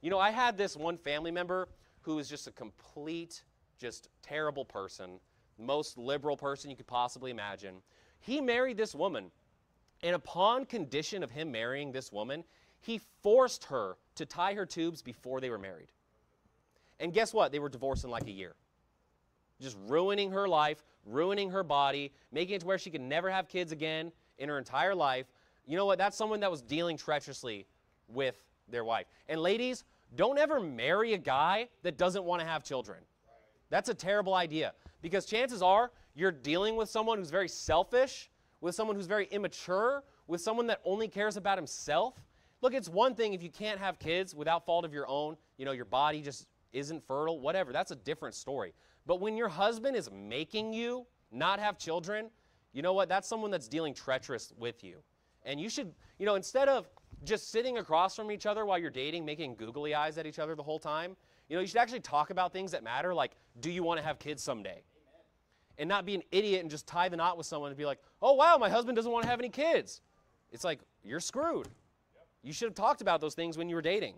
You know, I had this one family member who was just a complete, just terrible person, most liberal person you could possibly imagine. He married this woman, and upon condition of him marrying this woman, he forced her to tie her tubes before they were married. And guess what? They were divorced in like a year. Just ruining her life, ruining her body, making it to where she could never have kids again in her entire life. You know what? That's someone that was dealing treacherously with their wife. And ladies, don't ever marry a guy that doesn't want to have children. That's a terrible idea because chances are you're dealing with someone who's very selfish, with someone who's very immature, with someone that only cares about himself. Look, it's one thing if you can't have kids without fault of your own, you know, your body just isn't fertile, whatever. That's a different story. But when your husband is making you not have children, you know what? That's someone that's dealing treacherous with you. And you should, you know, instead of just sitting across from each other while you're dating, making googly eyes at each other the whole time, you know, you should actually talk about things that matter, like, do you want to have kids someday? Amen. And not be an idiot and just tie the knot with someone and be like, oh, wow, my husband doesn't want to have any kids. It's like, you're screwed. Yep. You should have talked about those things when you were dating.